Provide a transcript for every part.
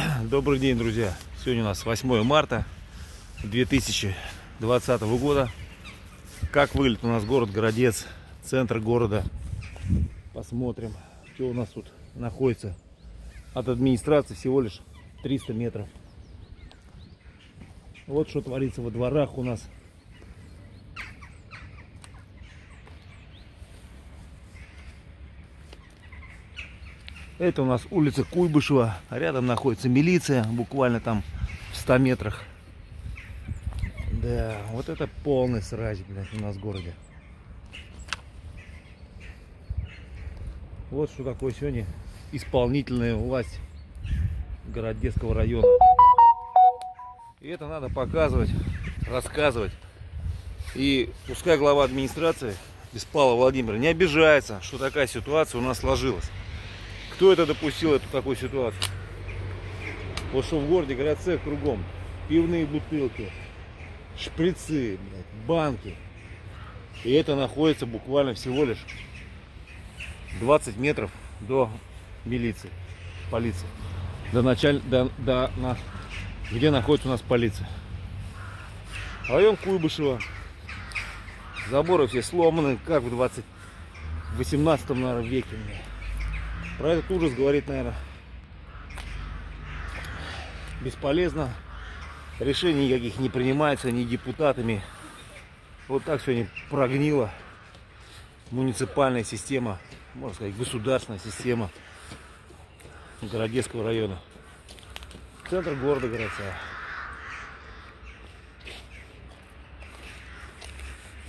Добрый день, друзья! Сегодня у нас 8 марта 2020 года. Как выглядит у нас город Городец, центр города. Посмотрим, что у нас тут находится. От администрации всего лишь 300 метров. Вот что творится во дворах у нас. Это у нас улица Куйбышева. Рядом находится милиция, буквально там в 100 метрах. Да, вот это полный срач, блядь, у нас в городе. Вот что такое сегодня исполнительная власть Городецкого района. И это надо показывать, рассказывать. И пускай глава администрации Беспалов Владимир не обижается, что такая ситуация у нас сложилась. Кто это допустил, эту такую ситуацию? Вот что в городе говорят цех кругом. Пивные бутылки, шприцы, блядь, банки. И это находится буквально всего лишь 20 метров до милиции, полиции. До началь... до, до на... где находится у нас полиция. Район Куйбышева. Заборы все сломаны, как в 20 18 наверное, веке. Блядь. Про этот ужас говорит, наверное, бесполезно. Решений никаких не принимается ни депутатами. Вот так сегодня прогнила муниципальная система, можно сказать, государственная система Городецкого района. Центр города Городца.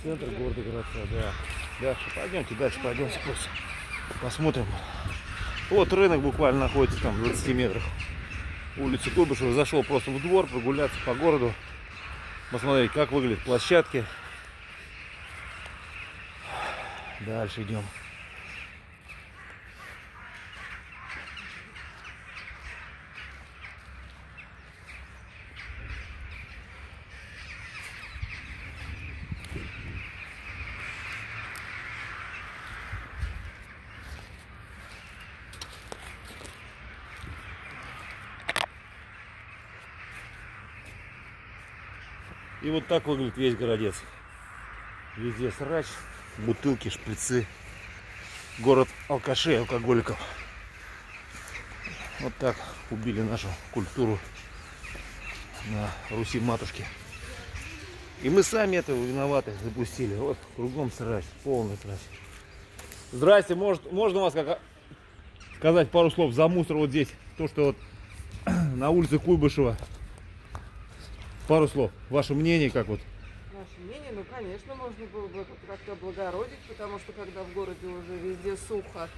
Центр города Городца, да. Дальше пойдемте, дальше пойдемте просто посмотрим. Вот рынок буквально находится там в 20 метрах. Улица Куйбышева. Зашел просто в двор, прогуляться по городу. Посмотреть, как выглядят площадки. Дальше идем. И вот так выглядит весь городец. Везде срач, бутылки, шприцы. Город алкашей, алкоголиков. Вот так убили нашу культуру на Руси матушки. И мы сами этого виноваты запустили. Вот кругом срач, полный срач. Здрасте, может, можно вас как сказать пару слов за мусор вот здесь? То, что вот на улице Куйбышева Пару слов. Ваше мнение как вот? Наше мнение, ну, конечно, можно было бы как-то облагородить, потому что когда в городе уже везде сухо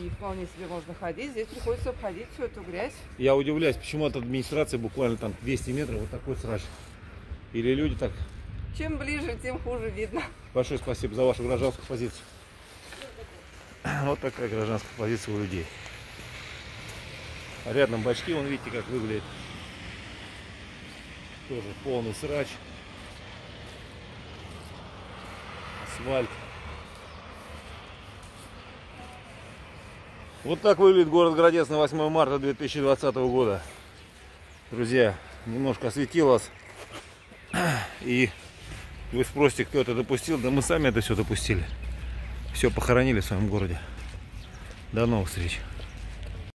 и вполне себе можно ходить, здесь приходится обходить всю эту грязь. Я удивляюсь, почему от администрации буквально там 200 метров вот такой срач. Или люди так... Чем ближе, тем хуже видно. Большое спасибо за вашу гражданскую позицию. Вот такая гражданская позиция у людей. Рядом бачки, вон видите, как выглядит. Тоже полный срач. Асфальт. Вот так выглядит город Городец на 8 марта 2020 года. Друзья, немножко осветил вас. И вы спросите, кто это допустил. Да мы сами это все допустили. Все похоронили в своем городе. До новых встреч.